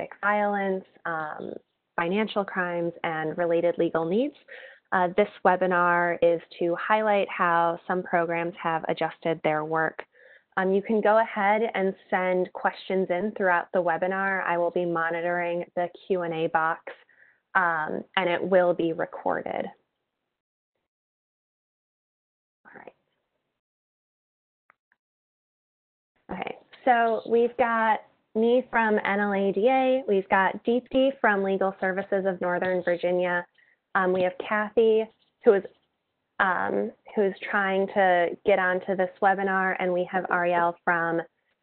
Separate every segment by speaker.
Speaker 1: domestic violence, um, financial crimes, and related legal needs. Uh, this webinar is to highlight how some programs have adjusted their work. Um, you can go ahead and send questions in throughout the webinar. I will be monitoring the Q&A box um, and it will be recorded. All right. Okay, so we've got me from NLADA, we've got Deepti from Legal Services of Northern Virginia, um, we have Kathy, who is um, who's trying to get onto this webinar, and we have Ariel from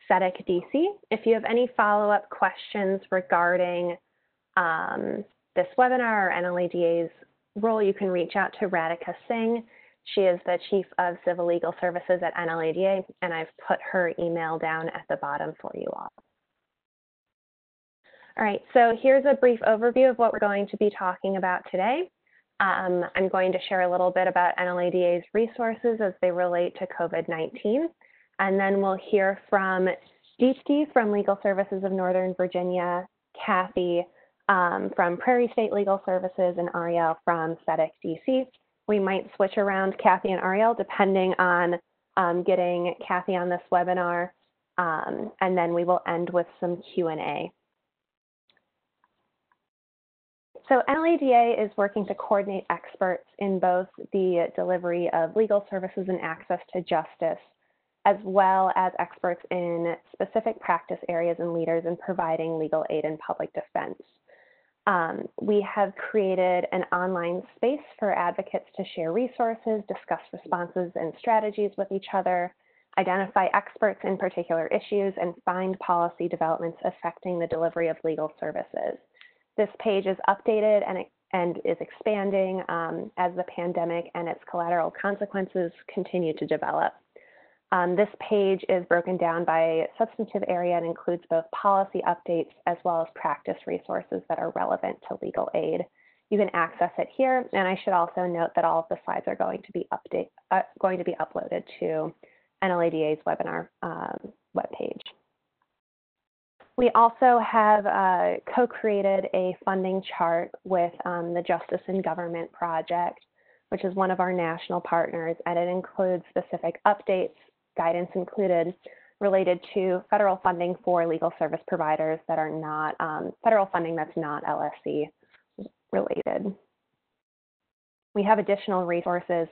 Speaker 1: Tzedek DC. If you have any follow-up questions regarding um, this webinar or NLADA's role, you can reach out to Radhika Singh. She is the Chief of Civil Legal Services at NLADA, and I've put her email down at the bottom for you all. All right, so here's a brief overview of what we're going to be talking about today. Um, I'm going to share a little bit about NLADA's resources as they relate to COVID-19. And then we'll hear from Deepti from Legal Services of Northern Virginia, Kathy um, from Prairie State Legal Services, and Ariel from Tzedek DC. We might switch around Kathy and Ariel depending on um, getting Kathy on this webinar. Um, and then we will end with some Q&A. So NLADA is working to coordinate experts in both the delivery of legal services and access to justice, as well as experts in specific practice areas and leaders in providing legal aid and public defense. Um, we have created an online space for advocates to share resources, discuss responses and strategies with each other, identify experts in particular issues, and find policy developments affecting the delivery of legal services. This page is updated and, and is expanding um, as the pandemic and its collateral consequences continue to develop. Um, this page is broken down by substantive area and includes both policy updates as well as practice resources that are relevant to legal aid. You can access it here, and I should also note that all of the slides are going to be update, uh, going to be uploaded to NLADA's webinar um, webpage. We also have uh, co-created a funding chart with um, the Justice in Government Project, which is one of our national partners, and it includes specific updates, guidance included related to federal funding for legal service providers that are not um, federal funding that's not LSC related. We have additional resources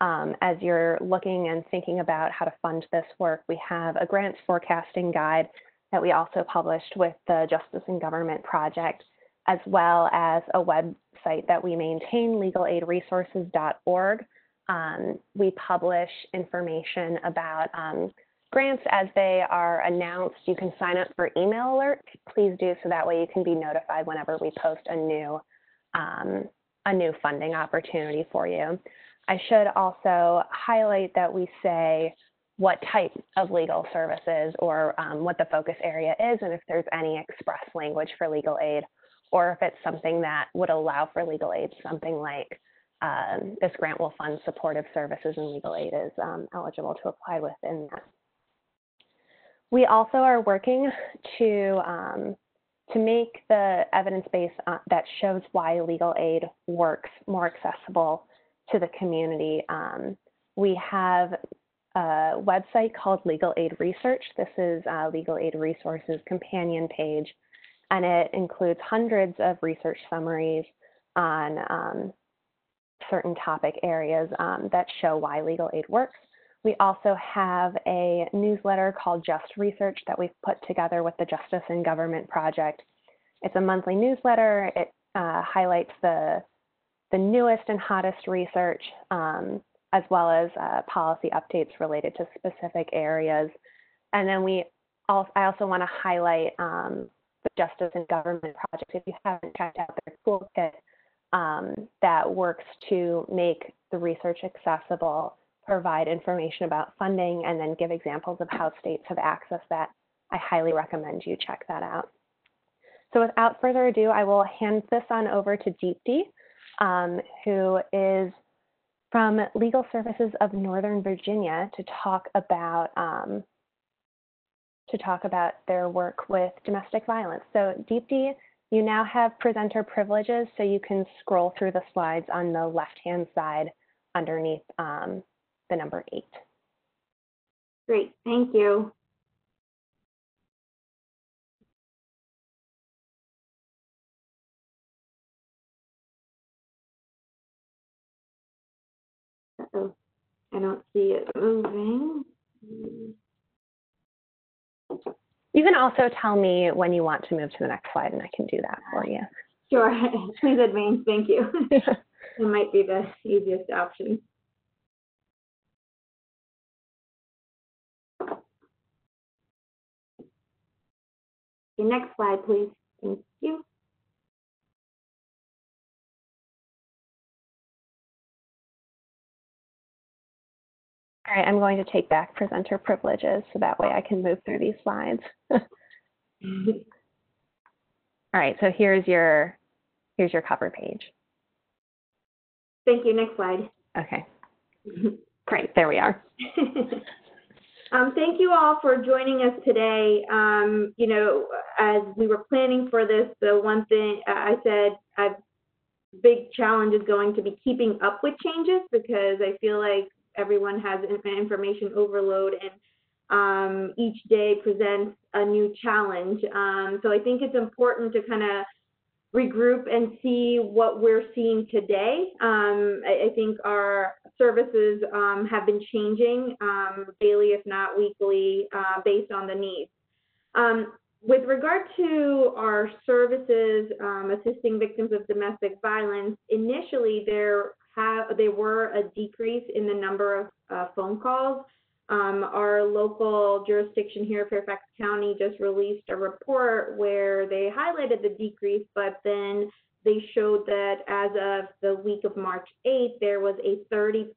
Speaker 1: um, as you're looking and thinking about how to fund this work. We have a grants forecasting guide that we also published with the Justice in Government Project, as well as a website that we maintain, legalaidresources.org. Um, we publish information about um, grants as they are announced. You can sign up for email alerts. Please do so that way you can be notified whenever we post a new, um, a new funding opportunity for you. I should also highlight that we say what type of legal services or um, what the focus area is and if there's any express language for legal aid or if it's something that would allow for legal aid, something like um, this grant will fund supportive services and legal aid is um, eligible to apply within that. We also are working to, um, to make the evidence base uh, that shows why legal aid works more accessible to the community. Um, we have a website called Legal Aid Research. This is Legal Aid Resources companion page, and it includes hundreds of research summaries on um, certain topic areas um, that show why legal aid works. We also have a newsletter called Just Research that we've put together with the Justice in Government Project. It's a monthly newsletter. It uh, highlights the, the newest and hottest research um, as well as uh, policy updates related to specific areas. And then we also, I also want to highlight um, the Justice in Government Project. If you haven't checked out their toolkit um, that works to make the research accessible, provide information about funding, and then give examples of how states have accessed that, I highly recommend you check that out. So without further ado, I will hand this on over to Deepti, um, who is from Legal Services of Northern Virginia to talk about um, to talk about their work with domestic violence. So Deepti, you now have presenter privileges, so you can scroll through the slides on the left-hand side underneath um, the number eight.
Speaker 2: Great, thank you. Uh-oh, I don't see it moving.
Speaker 1: You can also tell me when you want to move to the next slide, and I can do that for you.
Speaker 2: Sure, please advance, thank you. It might be the easiest option. Okay, next slide, please. Thank you.
Speaker 1: All right, I'm going to take back presenter privileges so that way I can move through these slides. All right, so here's your here's your cover page.
Speaker 2: Thank you, next slide.
Speaker 1: Okay, great, there we are.
Speaker 2: um, thank you all for joining us today. Um, you know, as we were planning for this, the one thing I said, a big challenge is going to be keeping up with changes because I feel like everyone has information overload and um, each day presents a new challenge. Um, so I think it's important to kind of regroup and see what we're seeing today. Um, I, I, think our services um, have been changing um, daily, if not weekly, uh, based on the needs. Um, with regard to our services assisting victims of domestic violence, initially there have there were a decrease in the number of uh, phone calls. Um, our local jurisdiction here, Fairfax County, just released a report where they highlighted the decrease, but then they showed that as of the week of March 8th, there was a 30%,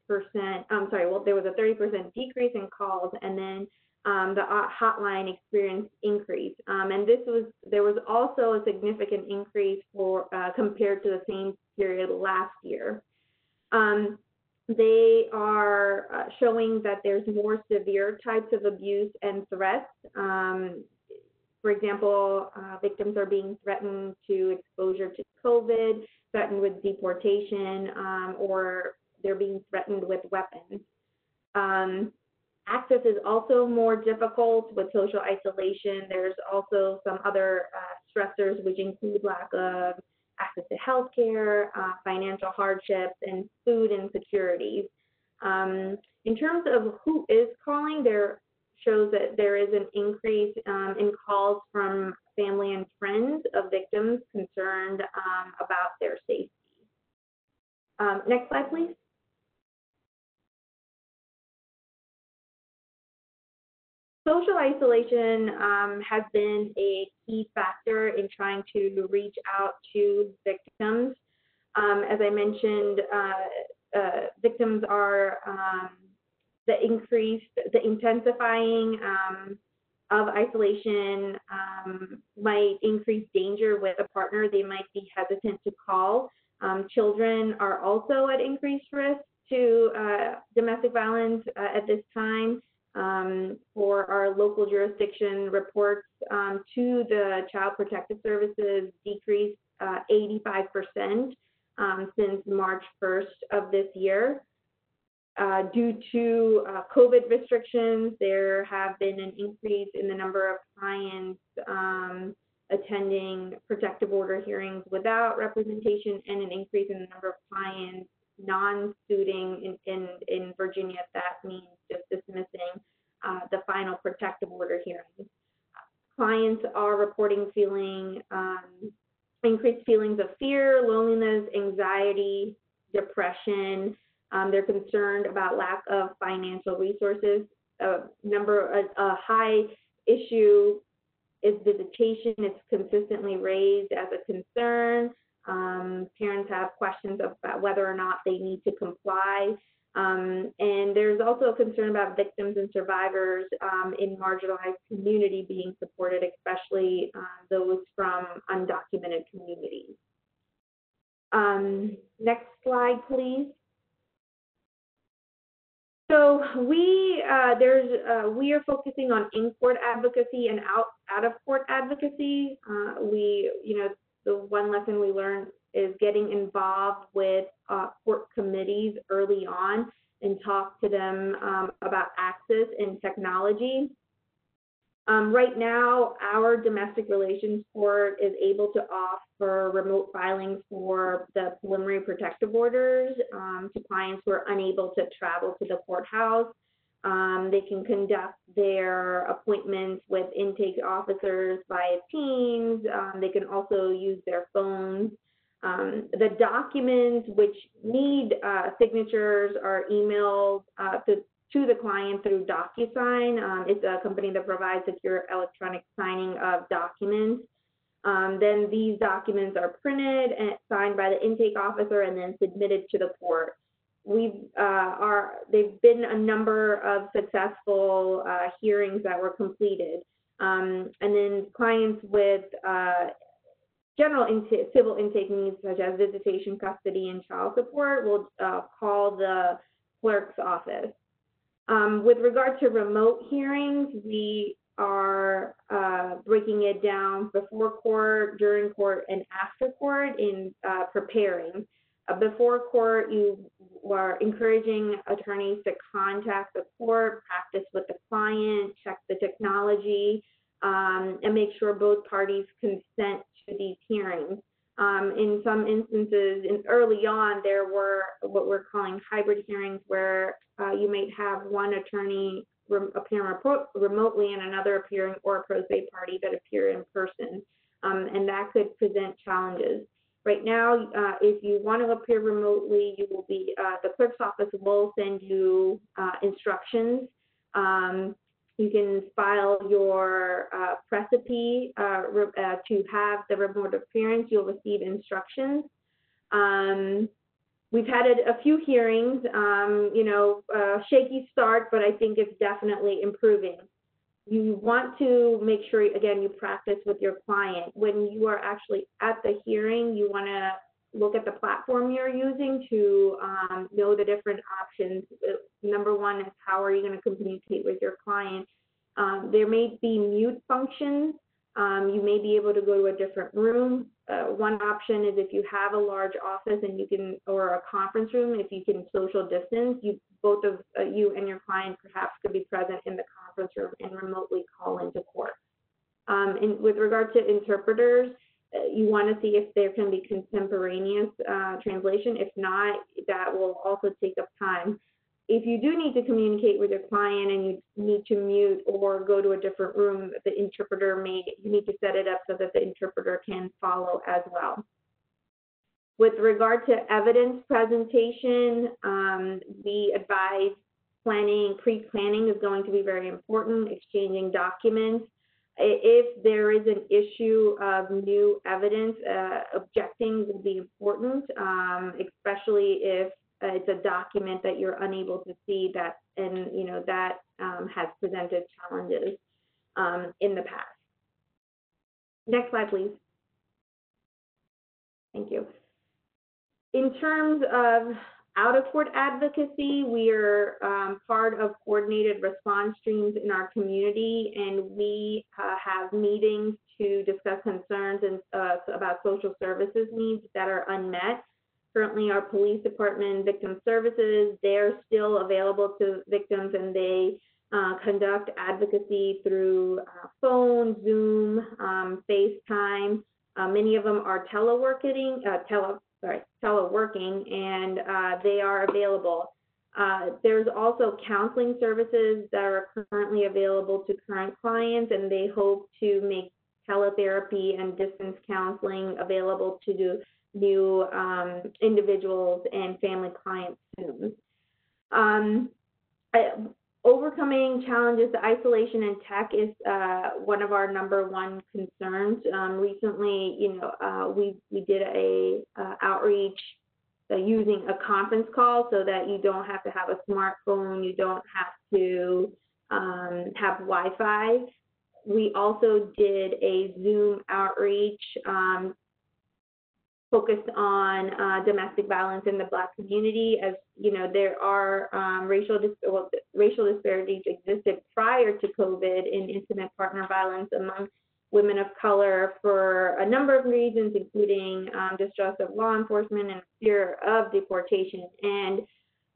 Speaker 2: I'm sorry, well, there was a 30% decrease in calls, and then um, the uh, hotline experienced increase. Um, and this was, there was also a significant increase for uh, compared to the same period last year. Um, they are uh, showing that there's more severe types of abuse and threats. Um, for example, uh, victims are being threatened to exposure to COVID, threatened with deportation, um, or they're being threatened with weapons. Um, access is also more difficult with social isolation. There's also some other uh, stressors, which include lack of access to healthcare, uh, financial hardships, and food insecurities. Um, in terms of who is calling, there shows that there is an increase um, in calls from family and friends of victims concerned um, about their safety. Um, next slide, please. Social isolation um, has been a key factor in trying to reach out to victims. Um, as I mentioned, uh, uh, victims are um, the increased, the intensifying um, of isolation um, might increase danger with a partner. They might be hesitant to call. Um, children are also at increased risk to uh, domestic violence uh, at this time um, for our local jurisdiction reports um, to the Child Protective Services decreased uh, 85% um, since March 1st of this year. Uh, due to uh, COVID restrictions, there have been an increase in the number of clients um, attending protective order hearings without representation and an increase in the number of clients non-suiting in, in, in Virginia, that means just dismissing uh, the final protective order hearing. Clients are reporting feeling um, increased feelings of fear, loneliness, anxiety, depression. Um, they're concerned about lack of financial resources. A number, a, a high issue is visitation. It's consistently raised as a concern. Um, parents have questions about whether or not they need to comply. Um, and there's also a concern about victims and survivors um, in marginalized community being supported, especially uh, those from undocumented communities. Um, next slide, please. So we uh, there's uh, we are focusing on in-court advocacy and out out-of-court advocacy. Uh, we you know the one lesson we learned is getting involved with uh, court committees early on and talk to them um, about access and technology. Um, right now, our domestic relations court is able to offer remote filing for the preliminary protective orders um, to clients who are unable to travel to the courthouse. Um, they can conduct their appointments with intake officers via Teams. Um, they can also use their phones. Um, the documents which need uh, signatures are emailed uh, to to the client through DocuSign. Um, it's a company that provides secure electronic signing of documents. Um, then these documents are printed and signed by the intake officer and then submitted to the court. We've uh, are there've been a number of successful uh, hearings that were completed, um, and then clients with uh, general intake, civil intake needs such as visitation, custody, and child support will uh, call the clerk's office. Um, with regard to remote hearings, we are uh, breaking it down before court, during court, and after court in uh, preparing. Uh, before court, you are encouraging attorneys to contact the court, practice with the client, check the technology, um, and make sure both parties consent to these hearings. Um, in some instances, in early on, there were what we're calling hybrid hearings, where uh, you might have one attorney rem- appear remotely and another appearing, or a pro se party that appear in person, um, and that could present challenges. Right now, uh, if you want to appear remotely, you will be uh, the clerk's office will send you uh, instructions. Um, you can file your uh, praecipe uh, uh, to have the remote appearance. You'll receive instructions. Um, we've had a, a few hearings, um, you know, shaky start, but I think it's definitely improving. You want to make sure, again, you practice with your client. When you are actually at the hearing, you want to look at the platform you're using to um, know the different options. Number one is how are you going to communicate with your client? Um, there may be mute functions. Um, you may be able to go to a different room. Uh, one option is if you have a large office and you can, or a conference room, if you can social distance, you both of uh, you and your client perhaps could be present in the conference room and remotely call into court. Um, and with regard to interpreters, you want to see if there can be contemporaneous uh, translation. If not, that will also take up time. If you do need to communicate with your client and you need to mute or go to a different room, the interpreter may, you need to set it up so that the interpreter can follow as well. With regard to evidence presentation, um, we advise planning, pre-planning is going to be very important, exchanging documents, if there is an issue of new evidence, uh, objecting will be important, um, especially if uh, it's a document that you're unable to see that, and you know that um, has presented challenges um, in the past. Next slide, please. Thank you. In terms of out-of-court advocacy, we are um, part of coordinated response streams in our community, and we uh, have meetings to discuss concerns and, uh, about social services needs that are unmet. Currently, our police department, victim services, they're still available to victims, and they uh, conduct advocacy through uh, phone, Zoom, um, FaceTime. Uh, many of them are teleworking, uh, tele sorry, teleworking, and uh, they are available. Uh, there's also counseling services that are currently available to current clients, and they hope to make teletherapy and distance counseling available to new um, individuals and family clients soon. Um, I, overcoming challenges to isolation and tech is uh, one of our number one concerns. Um, recently, you know, uh, we we did a uh, outreach uh, using a conference call so that you don't have to have a smartphone, you don't have to um, have Wi-Fi. We also did a Zoom outreach um, focused on uh, domestic violence in the Black community. As you know, there are um, racial dis- well, racial disparities existed prior to COVID in intimate partner violence among women of color for a number of reasons, including um, distrust of law enforcement and fear of deportation. And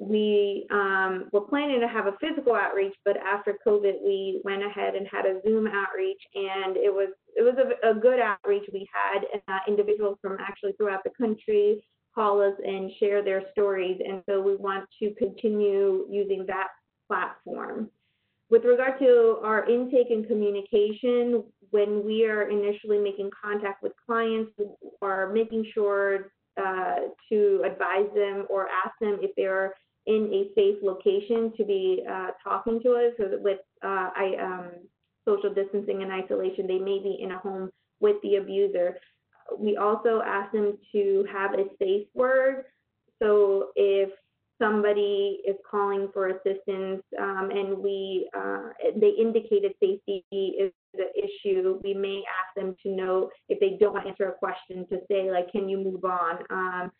Speaker 2: we um, were planning to have a physical outreach, but after COVID, we went ahead and had a Zoom outreach, and it was it was a, a good outreach. We had uh, individuals from actually throughout the country call us and share their stories, and so we want to continue using that platform. With regard to our intake and communication, when we are initially making contact with clients, we are making sure uh, to advise them or ask them if they're in a safe location to be uh, talking to us. With uh, I, um, social distancing and isolation, they may be in a home with the abuser. We also ask them to have a safe word. So if somebody is calling for assistance um, and we uh, they indicated safety is the issue, we may ask them to know if they don't answer a question to say like, can you move on? Um,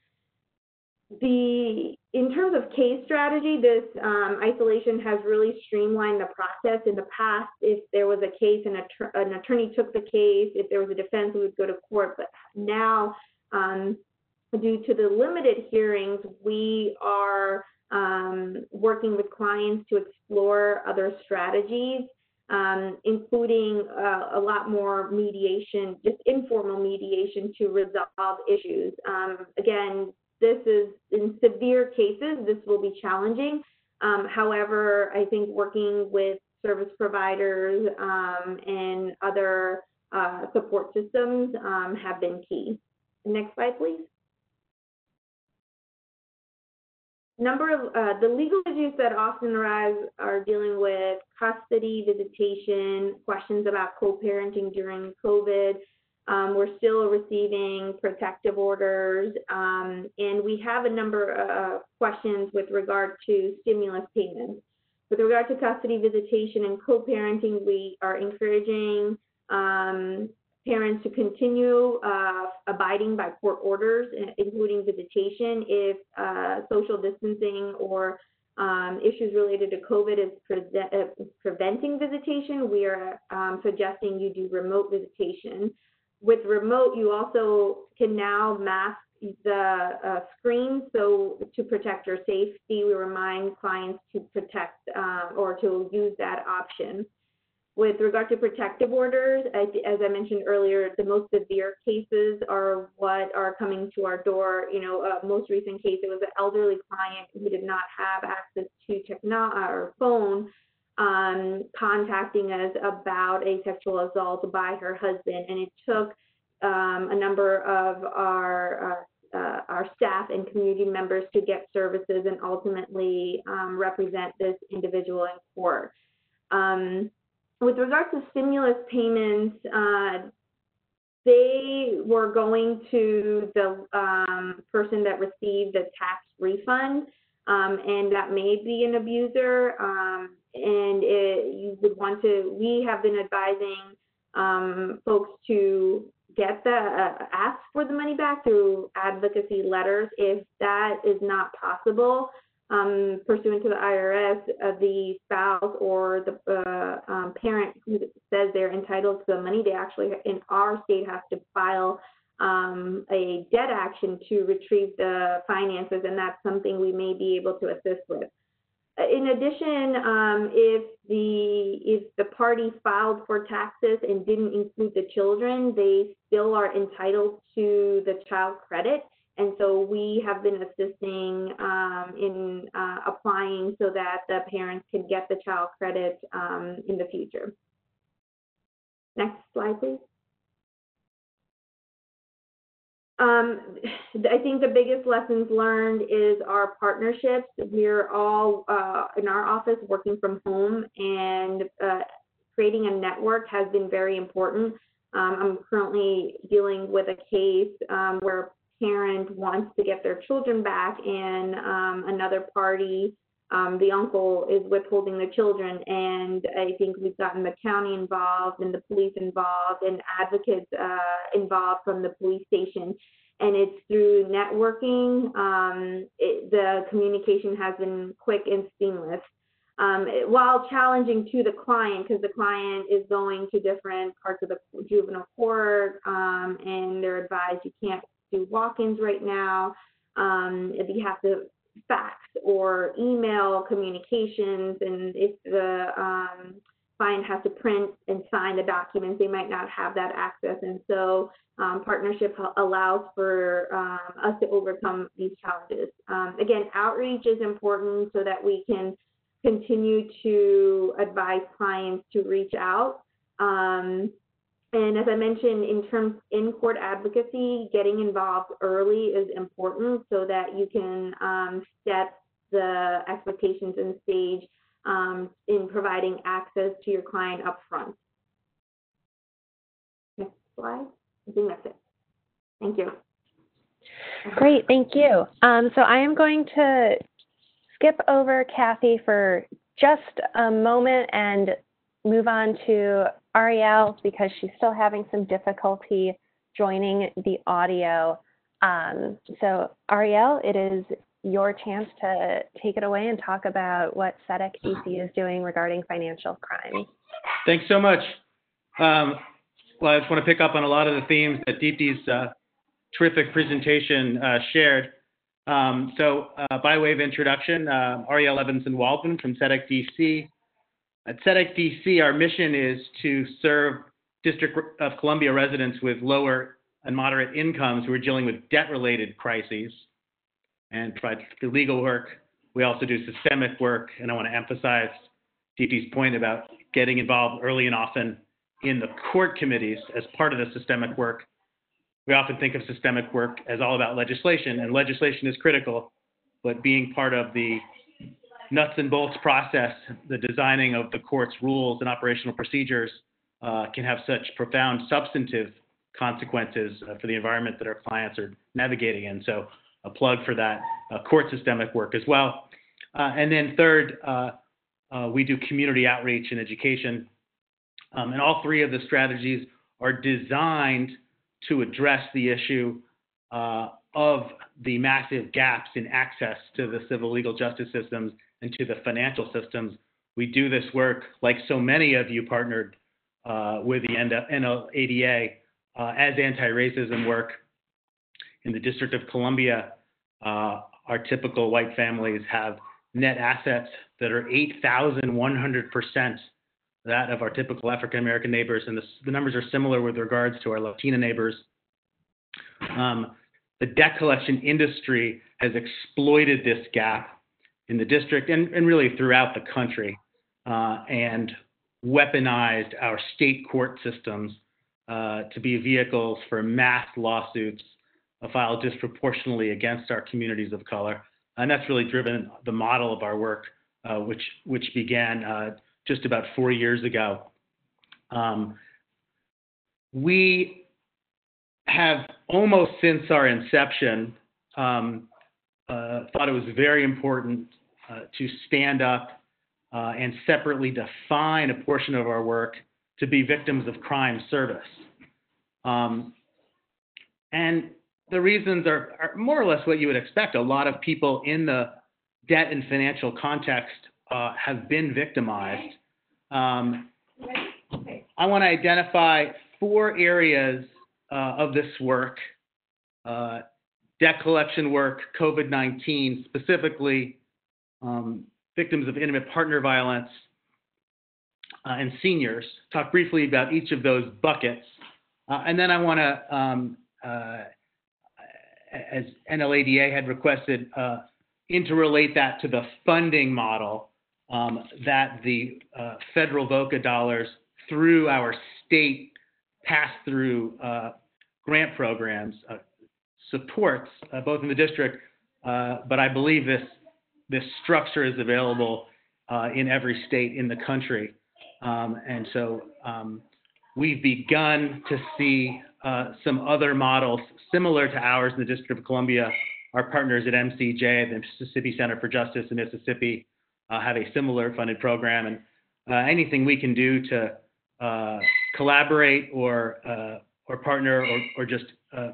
Speaker 2: the in terms of case strategy, this um, isolation has really streamlined the process. In the past, if there was a case and an attorney took the case, if there was a defense, we would go to court. But now, um, due to the limited hearings, we are um, working with clients to explore other strategies, um, including uh, a lot more mediation, just informal mediation to resolve issues. Um, again, this is in severe cases, this will be challenging. Um, however, I think working with service providers um, and other uh, support systems um, have been key. Next slide, please. Number of uh, the legal issues that often arise are dealing with custody, visitation, questions about co-parenting during COVID, um, we're still receiving protective orders, um, and we have a number of questions with regard to stimulus payments. With regard to custody visitation and co-parenting, we are encouraging um, parents to continue uh, abiding by court orders, including visitation, if uh, social distancing or um, issues related to COVID is pre uh, preventing visitation, we are um, suggesting you do remote visitation with remote, you also can now mask the uh, screen. So to protect your safety, we remind clients to protect um, or to use that option. With regard to protective orders, as I mentioned earlier, the most severe cases are what are coming to our door. You know, uh, most recent case, it was an elderly client who did not have access to technology or phone um, contacting us about a sexual assault by her husband, and it took um, a number of our uh, uh, our staff and community members to get services and ultimately um, represent this individual in court. Um, with regards to stimulus payments, uh, they were going to the um, person that received the tax refund, um, and that may be an abuser. Um, and it, you would want to, we have been advising um, folks to get the uh, ask for the money back through advocacy letters. If that is not possible, um, pursuant to the IRS, uh, the spouse or the uh, um, parent who says they're entitled to the money, they actually in our state have to file um, a debt action to retrieve the finances, and that's something we may be able to assist with. In addition, um, if the if the party filed for taxes and didn't include the children, they still are entitled to the child credit. And so we have been assisting um, in uh, applying so that the parents can get the child credit um, in the future. Next slide, please. Um, I think the biggest lessons learned is our partnerships. We're all uh, in our office working from home, and uh, creating a network has been very important. Um, I'm currently dealing with a case um, where a parent wants to get their children back, and um, another party um, the uncle is withholding the children, and I think we've gotten the county involved and the police involved and advocates uh, involved from the police station. And it's through networking. Um, it, the communication has been quick and seamless. Um, while challenging to the client, because the client is going to different parts of the juvenile court, um, and they're advised you can't do walk-ins right now. Um, you have to fax or email communications, and if the um, client has to print and sign the documents, they might not have that access. And so um, partnership allows for um, us to overcome these challenges. Um, again, outreach is important so that we can continue to advise clients to reach out. Um, and as I mentioned, in terms in court advocacy, getting involved early is important so that you can um, set the expectations and stage um, in providing access to your client up front. Next slide. I think that's it. Thank you.
Speaker 1: Great, thank you. Um, so I am going to skip over Kathy for just a moment and move on to Ariel because she's still having some difficulty joining the audio. Um, so Ariel, it is your chance to take it away and talk about what Tzedek DC is doing regarding financial crime.
Speaker 3: Thanks so much. Um, well, I just want to pick up on a lot of the themes that Deepti's uh, terrific presentation uh, shared. Um, so, uh, by way of introduction, uh, Ariel Levinson Waldman from Tzedek DC. At Tzedek DC, our mission is to serve District of Columbia residents with lower and moderate incomes who are dealing with debt related crises and provide legal work. We also do systemic work, and I want to emphasize Deepti's point about getting involved early and often in the court committees as part of the systemic work. We often think of systemic work as all about legislation, and legislation is critical, but being part of the nuts and bolts process, the designing of the court's rules and operational procedures uh, can have such profound substantive consequences uh, for the environment that our clients are navigating in. So, a plug for that uh, court systemic work as well. Uh, and then, third, uh, we do community outreach and education. Um, and all three of the strategies are designed to address the issue of the massive gaps in access to the civil legal justice systems into the financial systems. We do this work, like so many of you partnered uh, with the NLADA uh, as anti-racism work. In the District of Columbia, uh, our typical white families have net assets that are 8,100% that of our typical African American neighbors, and the, the, numbers are similar with regards to our Latina neighbors. Um, the debt collection industry has exploited this gap in the district and, and really throughout the country uh, and weaponized our state court systems uh, to be vehicles for mass lawsuits filed disproportionately against our communities of color. And that's really driven the model of our work, uh, which, which began uh, just about four years ago. Um, we have almost since our inception um, uh, thought it was very important uh, to stand up uh, and separately define a portion of our work to be victims of crime service. Um, and the reasons are, are, more or less what you would expect. A lot of people in the debt and financial context uh, have been victimized. Um, I want to identify four areas uh, of this work uh, debt collection work, COVID 19, specifically um, victims of intimate partner violence, uh, and seniors. Talk briefly about each of those buckets. Uh, and then I want to, um, uh, as NLADA had requested, uh, interrelate that to the funding model um, that the uh, federal VOCA dollars through our state pass-through uh, grant programs supports, both in the district, but I believe this this structure is available uh, in every state in the country. Um, and so um, we've begun to see uh, some other models similar to ours in the District of Columbia. Our partners at MCJ, the Mississippi Center for Justice in Mississippi, uh, have a similar funded program, and uh, anything we can do to uh, collaborate or uh, or partner or, or just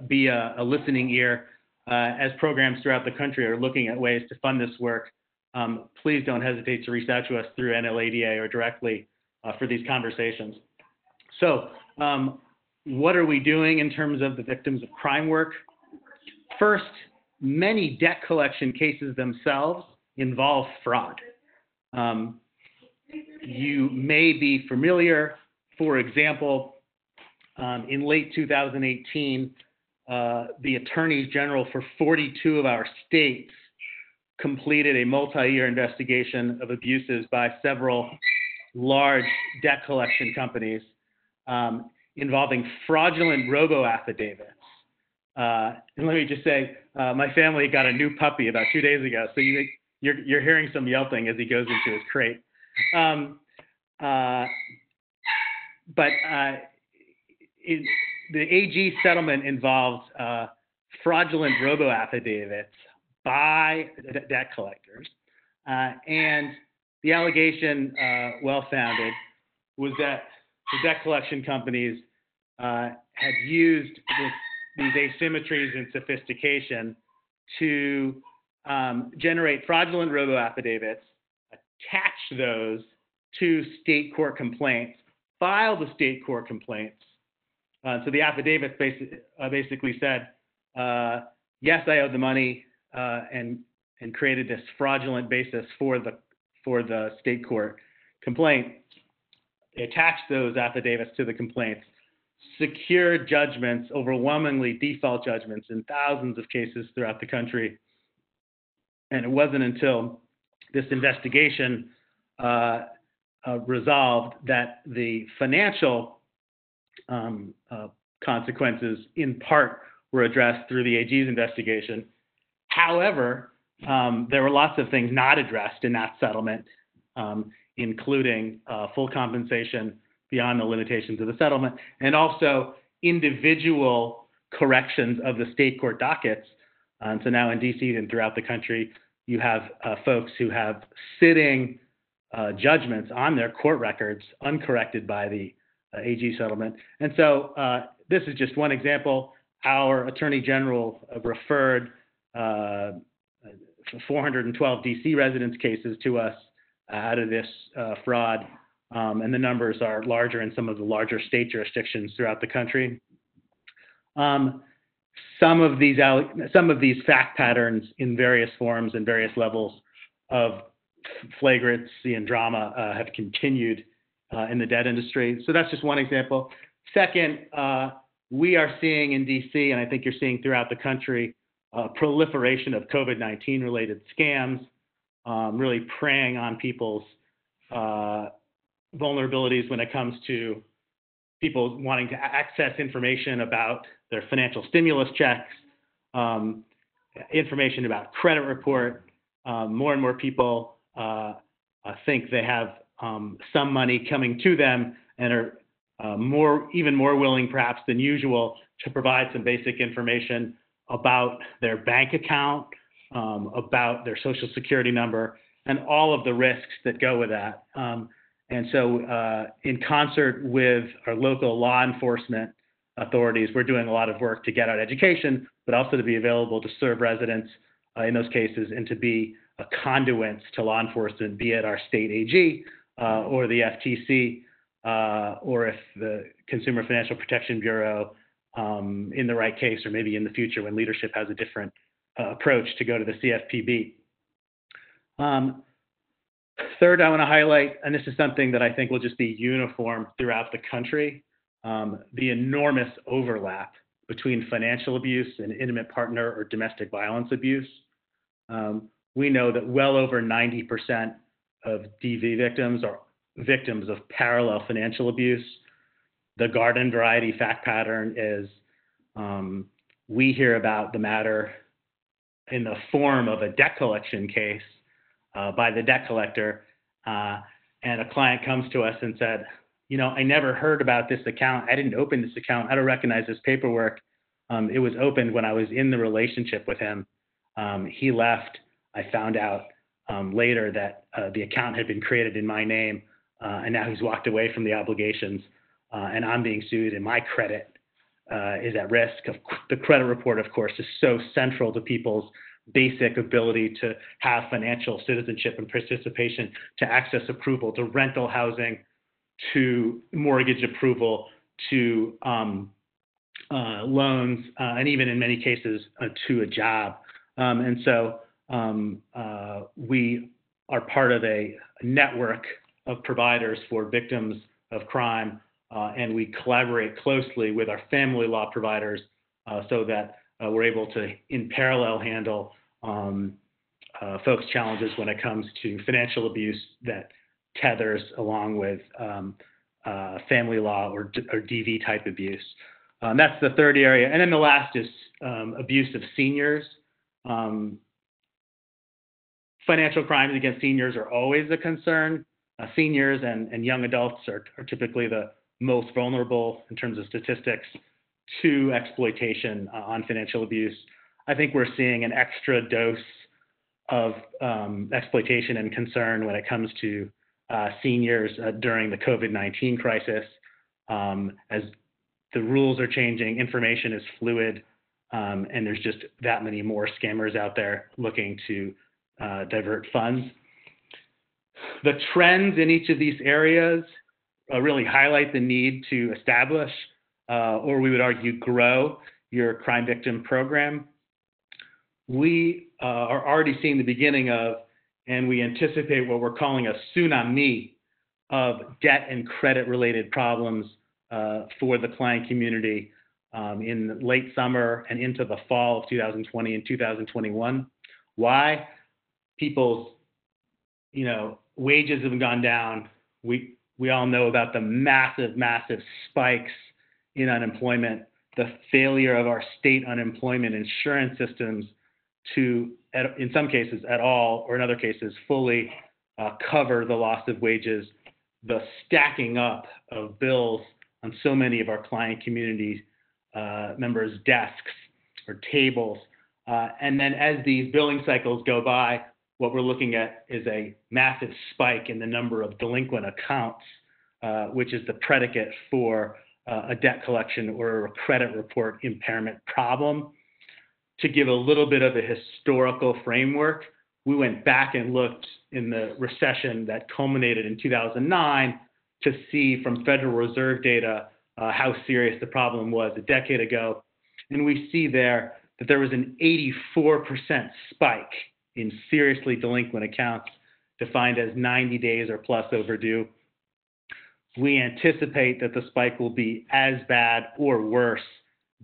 Speaker 3: be a, a, listening ear as programs throughout the country are looking at ways to fund this work. Um, please don't hesitate to reach out to us through NLADA or directly for these conversations. So, um, what are we doing in terms of the victims of crime work? First, many debt collection cases themselves involve fraud. Um, you may be familiar, for example, um, in late 2018, uh, the attorneys general for 42 of our states completed a multi year investigation of abuses by several large debt collection companies um, involving fraudulent robo affidavits. Uh, and let me just say, uh, my family got a new puppy about two days ago, so you, you're, you're hearing some yelping as he goes into his crate. Um, uh, but uh, the AG settlement involved uh, fraudulent robo affidavits by debt collectors, uh, and the allegation, well founded, was that the debt collection companies uh, had used this, these asymmetries in sophistication to um, generate fraudulent robo affidavits, attach those to state court complaints, file the state court complaints. Uh, so the affidavits basi- uh, basically said, uh, yes, I owe the money, uh, and and created this fraudulent basis for the for the state court complaint. They attached those affidavits to the complaints, secured judgments, overwhelmingly default judgments in thousands of cases throughout the country. And it wasn't until this investigation uh, uh, resolved that the financial um, uh, consequences, in part, were addressed through the AG's investigation. However, um, there were lots of things not addressed in that settlement, um, including uh, full compensation beyond the limitations of the settlement, and also individual corrections of the state court dockets. Um, so now in DC and throughout the country, you have uh, folks who have sitting uh, judgments on their court records uncorrected by the AG settlement. And so uh, this is just one example. Our Attorney General referred uh, 412 DC residents cases to us out of this uh, fraud, um, and the numbers are larger in some of the larger state jurisdictions throughout the country. Um, some of these some of these fact patterns in various forms and various levels of flagrancy and drama uh, have continued uh, in the debt industry. So that's just one example. Second, uh, we are seeing in DC, and I think you're seeing throughout the country, proliferation of COVID-19 related scams um, really preying on people's uh, vulnerabilities when it comes to people wanting to access information about their financial stimulus checks, um, information about credit report. Um, more and more people uh, uh, think they have um, some money coming to them and are uh, more, even more willing, perhaps than usual, to provide some basic information about their bank account, um, about their social security number and all of the risks that go with that. Um, and so, uh, in concert with our local law enforcement authorities, we're doing a lot of work to get out education, but also to be available to serve residents uh, in those cases and to be a conduit to law enforcement, be it our state AG or the FTC, uh, or if the Consumer Financial Protection Bureau, um, in the right case, or maybe in the future when leadership has a different uh, approach to go to the CFPB. Um, third, I want to highlight, and this is something that I think will just be uniform throughout the country, um, the enormous overlap between financial abuse and intimate partner or domestic violence abuse. Um, we know that well over 90% of DV victims are victims of parallel financial abuse. The garden variety fact pattern is um, we hear about the matter in the form of a debt collection case uh, by the debt collector, uh, and a client comes to us and said, you know, I never heard about this account. I didn't open this account. I don't recognize this paperwork. Um, it was opened when I was in the relationship with him. Um, he left. I found out um, later that uh, the account had been created in my name, uh, and now he's walked away from the obligations, uh, and I'm being sued, and my credit uh, is at risk. Of the credit report, of course, is so central to people's basic ability to have financial citizenship and participation, to access approval, to rental housing, to mortgage approval, to um, uh, loans, uh, and even in many cases to a job. Um, and so we are part of a network of providers for victims of crime, uh, and we collaborate closely with our family law providers uh, so that we're able to, in parallel, handle um, folks' challenges when it comes to financial abuse that tethers along with um, family law or, or DV type abuse. Um, that's the third area. And then the last is um, abuse of seniors. Um, financial crimes against seniors are always a concern. Uh, seniors and, and young adults are, are typically the most vulnerable in terms of statistics to exploitation uh, on financial abuse. I think we're seeing an extra dose of um, exploitation and concern when it comes to uh, seniors uh, during the COVID 19 crisis. Um, as the rules are changing, information is fluid, um, and there's just that many more scammers out there looking to uh, divert funds. The trends in each of these areas uh, really highlight the need to establish, uh, or we would argue, grow your crime victim program. We uh, are already seeing the beginning of, and we anticipate what we're calling a tsunami of debt and credit related problems uh, for the client community um, in late summer and into the fall of 2020 and 2021. Why? People's, you know, wages have gone down. We we all know about the massive, massive spikes in unemployment, the failure of our state unemployment insurance systems to, in some cases, at all, or in other cases, fully uh, cover the loss of wages, the stacking up of bills on so many of our client community uh, members' desks or tables. Uh, and then as these billing cycles go by, what we're looking at is a massive spike in the number of delinquent accounts, uh, which is the predicate for uh, a debt collection or a credit report impairment problem. To give a little bit of a historical framework, we went back and looked in the recession that culminated in 2009 to see from Federal Reserve data uh, how serious the problem was a decade ago. And we see there that there was an 84% spike in seriously delinquent accounts defined as 90 days or plus overdue. We anticipate that the spike will be as bad or worse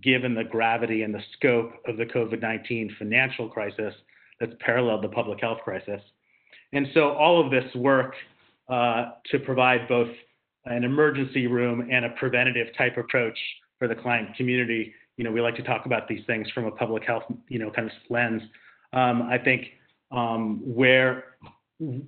Speaker 3: given the gravity and the scope of the COVID 19 financial crisis that's paralleled the public health crisis. And so all of this work uh, to provide both an emergency room and a preventative type approach for the client community. You know, we like to talk about these things from a public health, you know, kind of lens. Um, I think um, where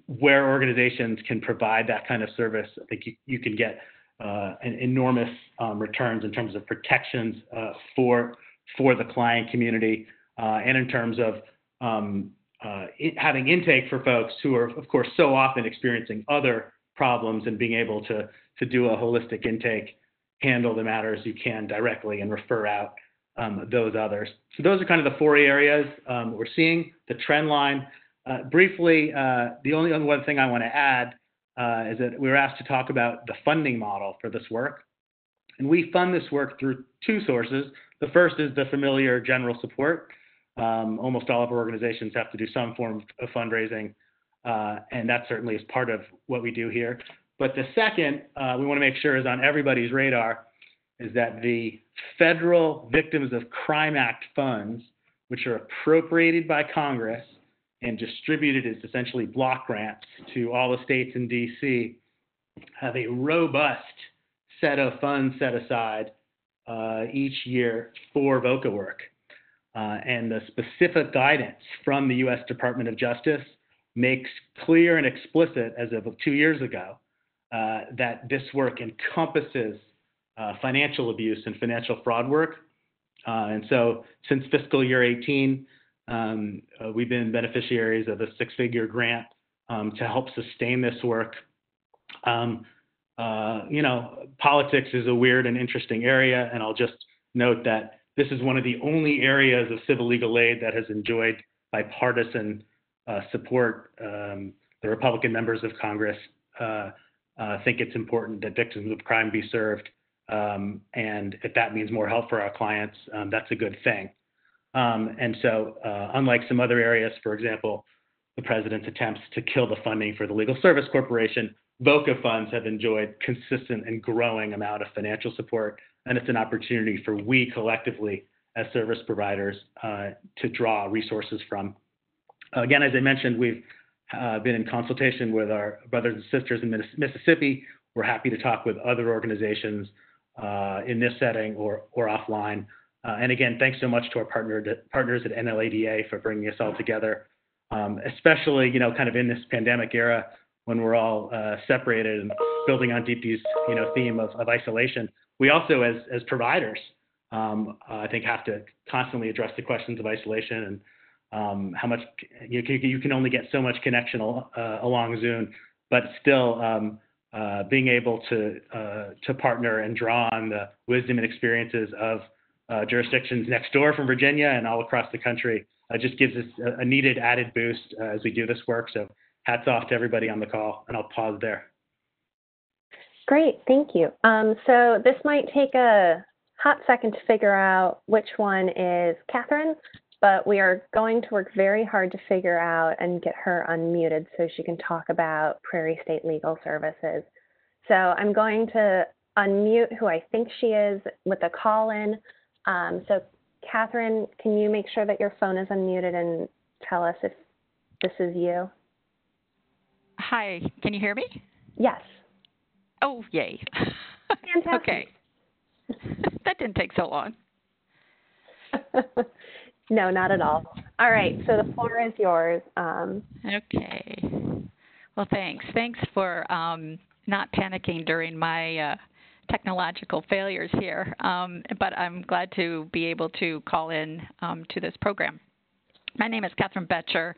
Speaker 3: where organizations can provide that kind of service, I think you, you can get uh, enormous um, returns in terms of protections uh, for for the client community uh, and in terms of um, uh, it, having intake for folks who are, of course, so often experiencing other problems and being able to, to do a holistic intake, handle the matters you can directly, and refer out um, those others. So those are kind of the four areas um, we're seeing. The trend line. Uh, briefly, uh, the only other thing I want to add uh, is that we were asked to talk about the funding model for this work. And we fund this work through two sources. The first is the familiar general support. Um, almost all of our organizations have to do some form of fundraising and that certainly is part of what we do here. But the second we want to make sure is on everybody's radar is that the federal Victims of Crime Act funds, which are appropriated by Congress and distributed as essentially block grants to all the states in DC, have a robust set of funds set aside uh, each year for VOCA work. Uh, and the specific guidance from the U.S. Department of Justice makes clear and explicit as of two years ago uh, that this work encompasses uh, financial abuse and financial fraud work. Uh, and so, since fiscal year 18, Um, uh, we've been beneficiaries of a six-figure grant um, to help sustain this work. Um, uh, you know, politics is a weird and interesting area, and I'll just note that this is one of the only areas of civil legal aid that has enjoyed bipartisan uh, support. Um, the Republican members of Congress uh, think it's important that victims of crime be served. Um, and if that means more help for our clients, um, that's a good thing. Um, and so, uh, unlike some other areas, for example, the president's attempts to kill the funding for the Legal Service Corporation, VOCA funds have enjoyed consistent and growing amount of financial support, and it's an opportunity for we collectively as service providers uh, to draw resources from. Again, as I mentioned, we've uh, been in consultation with our brothers and sisters in Mississippi. We're happy to talk with other organizations in this setting or, or offline. Uh, and again, thanks so much to our partner, partners at NLADA for bringing us all together, um, especially, you know, kind of in this pandemic era when we're all uh, separated and building on Deepti's, you know, theme of, isolation. We also, as, as providers, um, I think have to constantly address the questions of isolation and um, how much you, you, can only get so much connection uh, along Zoom, but still uh, being able to uh, to partner and draw on the wisdom and experiences of uh, jurisdictions next door from Virginia and all across the country uh, just gives us a, needed added boost uh, as we do this work. So hats off to everybody on the call, and I'll pause there.
Speaker 1: Great, thank you. Um, so this might take a hot second to figure out which one is Catherine, but we are going to work very hard to figure out and get her unmuted so she can talk about Prairie State Legal Services. So I'm going to unmute who I think she is with a call in. Um, so Catherine, can you make sure that your phone is unmuted and tell us if this is you?
Speaker 4: Hi, can you hear me?
Speaker 1: Yes.
Speaker 4: Oh, yay.
Speaker 1: Fantastic.
Speaker 4: okay. that didn't take so long.
Speaker 1: No, not at all. All right, so the floor is yours. Um,
Speaker 4: okay. Well, thanks. Thanks for um, not panicking during my uh, technological failures here, um, but I'm glad to be able to call in um, to this program. My name is Catherine Betcher.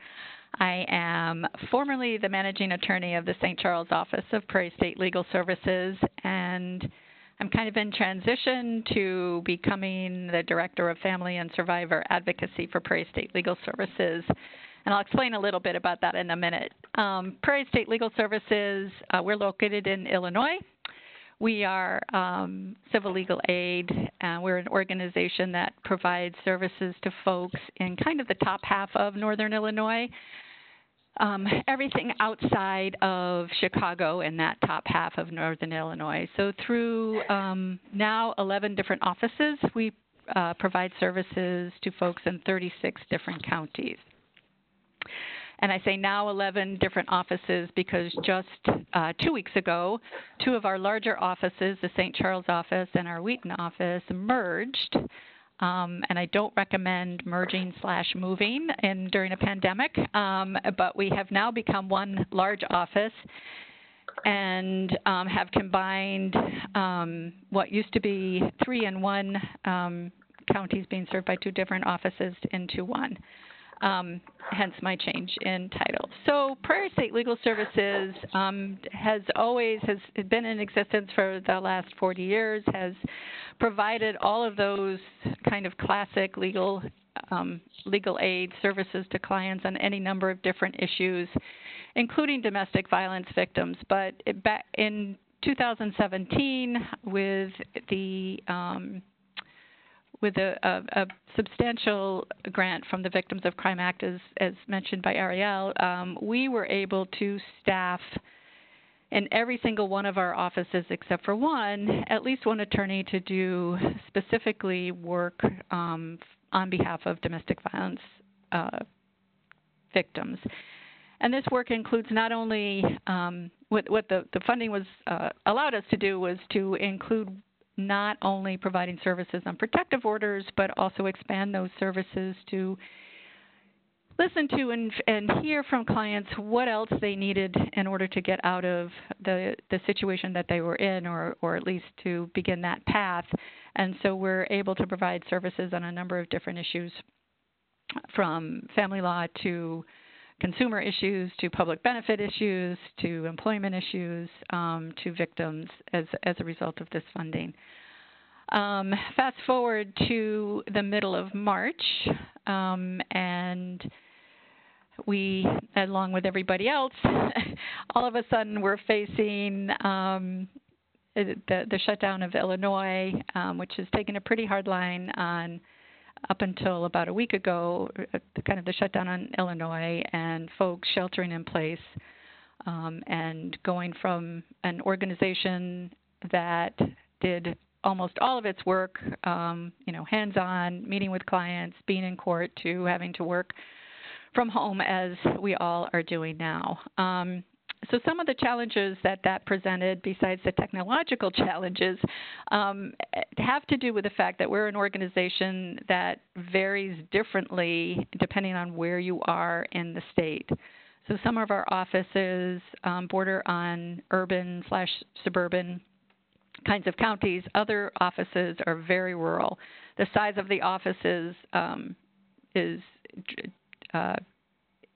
Speaker 4: I am formerly the managing attorney of the St. Charles office of Prairie State Legal Services and I'm kind of in transition to becoming the Director of Family and Survivor Advocacy for Prairie State Legal Services. And I'll explain a little bit about that in a minute. Um, Prairie State Legal Services, uh, we're located in Illinois. We are um, civil legal aid. Uh, we're an organization that provides services to folks in kind of the top half of northern Illinois um, everything outside of Chicago and that top half of northern Illinois. So through um, now 11 different offices, we uh, provide services to folks in 36 different counties. And I say now 11 different offices because just uh, two weeks ago, two of our larger offices, the St. Charles office and our Wheaton office, merged um, and I don't recommend merging slash moving in during a pandemic. Um, but we have now become one large office and um, have combined um, what used to be three and one um, counties being served by two different offices into one um, hence my change in title. So Prairie State Legal Services um, has always has been in existence for the last 40 years, has provided all of those kind of classic legal um, legal aid services to clients on any number of different issues, including domestic violence victims. But back in 2017, with the um, with a, a, a, substantial grant from the Victims of Crime Act, as, as mentioned by Ariel, um, we were able to staff in every single one of our offices except for one, at least one attorney to do specifically work um, on behalf of domestic violence uh, victims. And this work includes not only um, what, what the, the funding was uh, allowed us to do was to include not only providing services on protective orders, but also expand those services to listen to and, and hear from clients what else they needed in order to get out of the, the situation that they were in, or, or at least to begin that path. And so we're able to provide services on a number of different issues from family law to consumer issues to public benefit issues to employment issues um, to victims as, as a result of this funding. Um, fast forward to the middle of March, um, and we, along with everybody else, all of a sudden we're facing um, the, the shutdown of Illinois, um, which has taken a pretty hard line on up until about a week ago, uh, kind of the shutdown on Illinois and folks sheltering in place um, and going from an organization that did almost all of its work, um, you know, hands-on, meeting with clients, being in court, to having to work from home as we all are doing now. Um, so some of the challenges that that presented, besides the technological challenges, um, have to do with the fact that we're an organization that varies differently depending on where you are in the state. So some of our offices um, border on urban slash suburban kinds of counties. Other offices are very rural. The size of the offices um, is uh,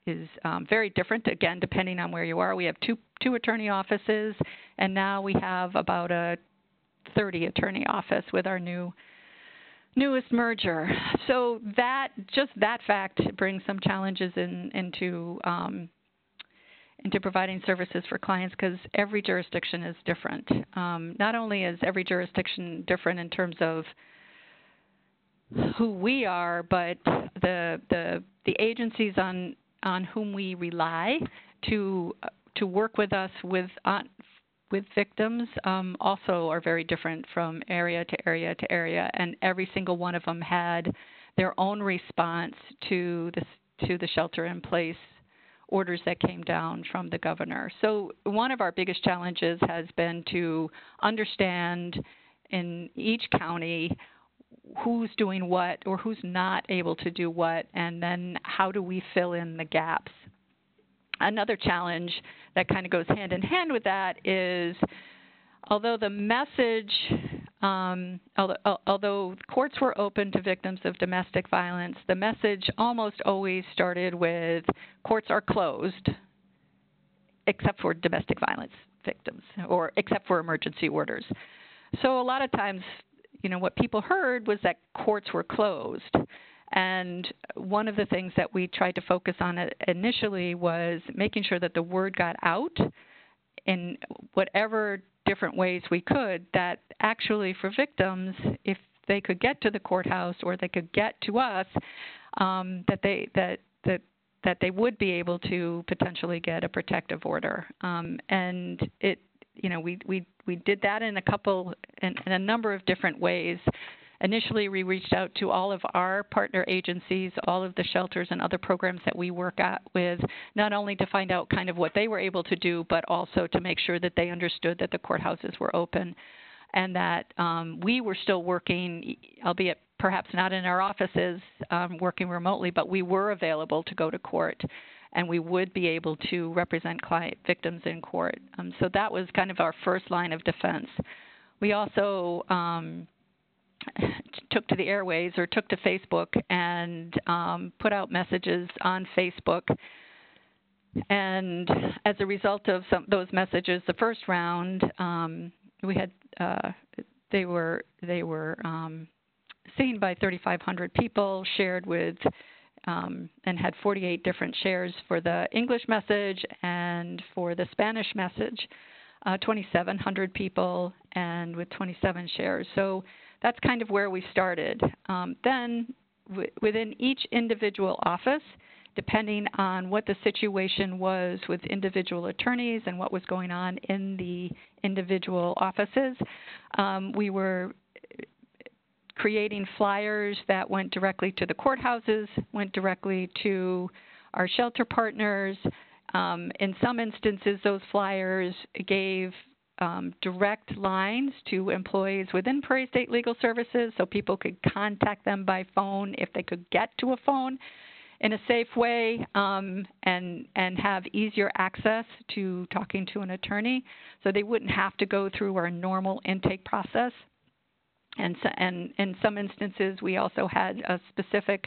Speaker 4: is um, very different again depending on where you are. We have two two attorney offices, and now we have about a 30 attorney office with our new newest merger. So that just that fact brings some challenges in, into um, into providing services for clients because every jurisdiction is different. Um, not only is every jurisdiction different in terms of who we are, but the the the agencies on on whom we rely to to work with us with on, with victims um, also are very different from area to area to area, and every single one of them had their own response to the to the shelter in place orders that came down from the governor. So one of our biggest challenges has been to understand in each county who's doing what or who's not able to do what, and then how do we fill in the gaps. Another challenge that kind of goes hand in hand with that is although the message, um, although, although courts were open to victims of domestic violence, the message almost always started with courts are closed except for domestic violence victims or except for emergency orders. So a lot of times you know, what people heard was that courts were closed. And one of the things that we tried to focus on initially was making sure that the word got out in whatever different ways we could that actually for victims, if they could get to the courthouse or they could get to us, um, that they that that that they would be able to potentially get a protective order. Um, and it you know, we we we did that in a couple in, in a number of different ways. Initially, we reached out to all of our partner agencies, all of the shelters and other programs that we work at with, not only to find out kind of what they were able to do, but also to make sure that they understood that the courthouses were open and that um, we were still working, albeit perhaps not in our offices, um, working remotely, but we were available to go to court and we would be able to represent client victims in court. Um, so that was kind of our first line of defense. We also um, took to the airways or took to Facebook and um, put out messages on Facebook. And as a result of some, those messages, the first round, um, we had uh, they were they were um, seen by 3,500 people, shared with um, and had 48 different shares for the English message and for the Spanish message, uh, 2,700 people and with 27 shares. So that's kind of where we started. Um, then w- within each individual office, depending on what the situation was with individual attorneys and what was going on in the individual offices, um, we were creating flyers that went directly to the courthouses, went directly to our shelter partners. Um, in some instances, those flyers gave um, direct lines to employees within Prairie State Legal Services so people could contact them by phone if they could get to a phone in a safe way um, and and have easier access to talking to an attorney so they wouldn't have to go through our normal intake process and, so, and in some instances, we also had a specific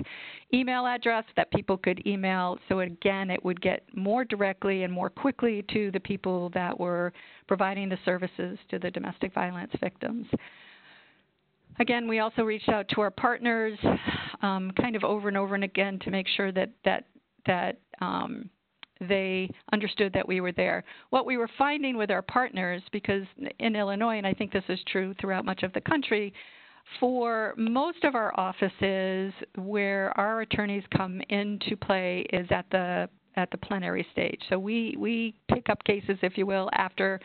Speaker 4: email address that people could email. So again, it would get more directly and more quickly to the people that were providing the services to the domestic violence victims. Again, we also reached out to our partners, um, kind of over and over and again, to make sure that that that um, they understood that we were there. What we were finding with our partners, because in Illinois, and I think this is true throughout much of the country, for most of our offices where our attorneys come into play is at the at the plenary stage. So we we pick up cases, if you will, after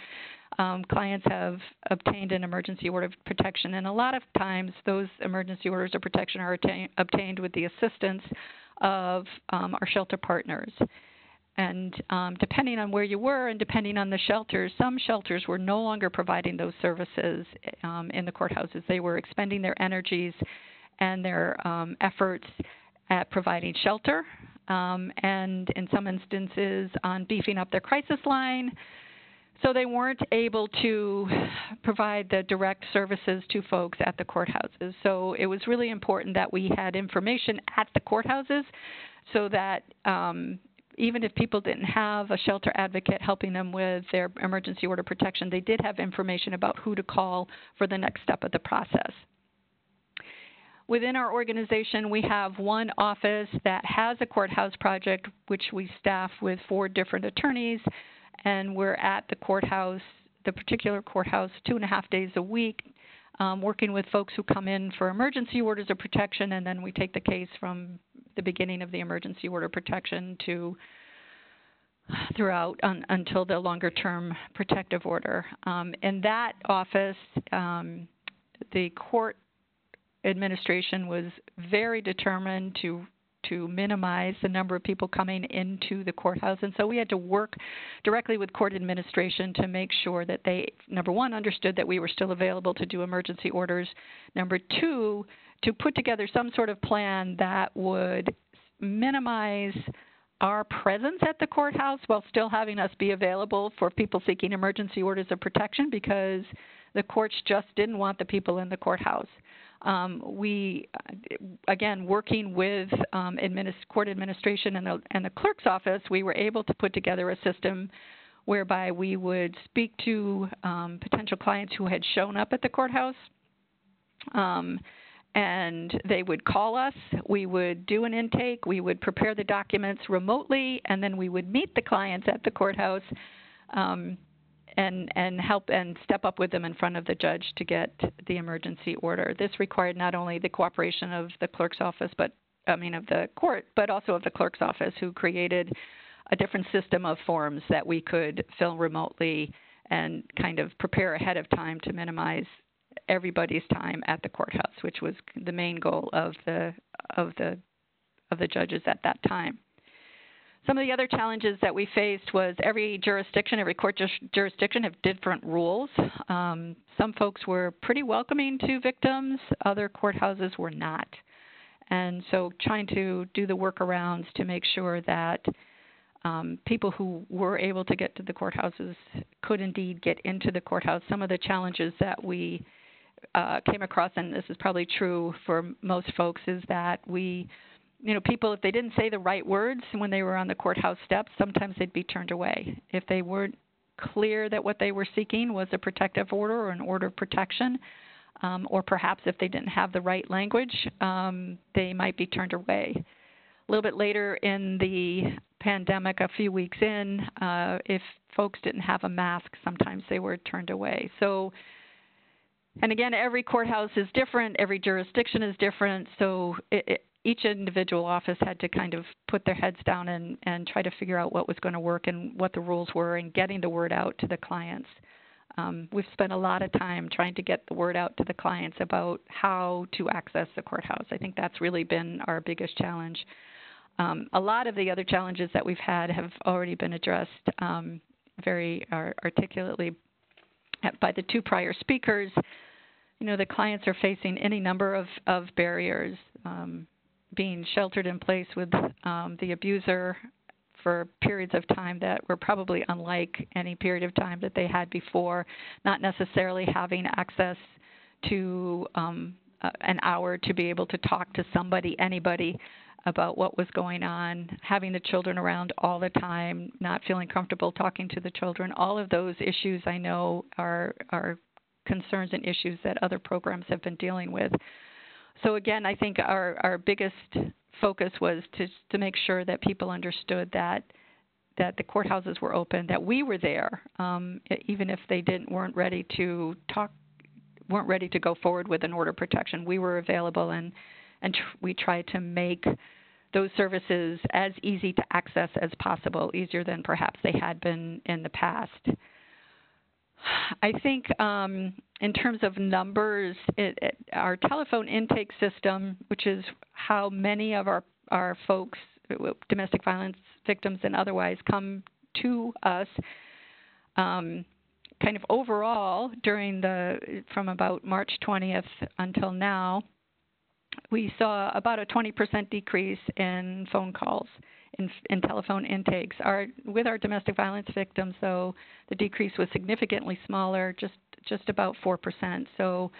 Speaker 4: um, clients have obtained an emergency order of protection, and a lot of times those emergency orders of protection are obtained with the assistance of um, our shelter partners. And um, depending on where you were and depending on the shelters, some shelters were no longer providing those services um, in the courthouses. They were expending their energies and their um, efforts at providing shelter um, and, in some instances, on beefing up their crisis line. So they weren't able to provide the direct services to folks at the courthouses. So it was really important that we had information at the courthouses so that um, even if people didn't have a shelter advocate helping them with their emergency order protection, they did have information about who to call for the next step of the process. Within our organization, we have one office that has a courthouse project, which we staff with four different attorneys, and we're at the courthouse, the particular courthouse, two and a half days a week, um, working with folks who come in for emergency orders of protection, and then we take the case from the beginning of the emergency order protection to throughout un, until the longer term protective order. Um, in that office, um, the court administration was very determined to to minimize the number of people coming into the courthouse. And so we had to work directly with court administration to make sure that they, number one, understood that we were still available to do emergency orders. Number two, to put together some sort of plan that would minimize our presence at the courthouse while still having us be available for people seeking emergency orders of protection because the courts just didn't want the people in the courthouse. Um, we, again, working with um, administ- court administration and the, and the clerk's office, we were able to put together a system whereby we would speak to um, potential clients who had shown up at the courthouse. Um, and they would call us. We would do an intake. We would prepare the documents remotely, and then we would meet the clients at the courthouse um, and and help and step up with them in front of the judge to get the emergency order. This required not only the cooperation of the clerk's office, but I mean of the court, but also of the clerk's office, who created a different system of forms that we could fill remotely and kind of prepare ahead of time to minimize everybody's time at the courthouse, which was the main goal of the of the of the judges at that time. Some of the other challenges that we faced was every jurisdiction, every court jurisdiction have different rules. Um, some folks were pretty welcoming to victims, other courthouses were not. And so trying to do the workarounds to make sure that um, people who were able to get to the courthouses could indeed get into the courthouse. Some of the challenges that we uh, came across, and this is probably true for most folks, is that we you know, people, if they didn't say the right words when they were on the courthouse steps, sometimes they'd be turned away. If they weren't clear that what they were seeking was a protective order or an order of protection, um, or perhaps if they didn't have the right language, um, they might be turned away. A little bit later in the pandemic, a few weeks in, uh, if folks didn't have a mask, sometimes they were turned away. So, and again, every courthouse is different, every jurisdiction is different, so it, it, each individual office had to kind of put their heads down and, and try to figure out what was going to work and what the rules were and getting the word out to the clients. Um, we've spent a lot of time trying to get the word out to the clients about how to access the courthouse. I think that's really been our biggest challenge. Um, a lot of the other challenges that we've had have already been addressed um, very articulately by the two prior speakers. You know, the clients are facing any number of, of barriers. Um, being sheltered in place with um, the abuser for periods of time that were probably unlike any period of time that they had before, not necessarily having access to um, uh, an hour to be able to talk to somebody, anybody about what was going on, having the children around all the time, not feeling comfortable talking to the children. All of those issues I know are are concerns and issues that other programs have been dealing with. So again, I think our our biggest focus was to to make sure that people understood that that the courthouses were open, that we were there, um, even if they didn't weren't ready to talk, weren't ready to go forward with an order protection. We were available, and and tr- we tried to make those services as easy to access as possible, easier than perhaps they had been in the past. I think um, in terms of numbers, it, it, our telephone intake system, which is how many of our, our folks, domestic violence victims and otherwise, come to us, um, kind of overall during the from about March 20th until now, we saw about a 20% decrease in phone calls in, in telephone intakes. Our, with our domestic violence victims, though, the decrease was significantly smaller, just just about four percent. So.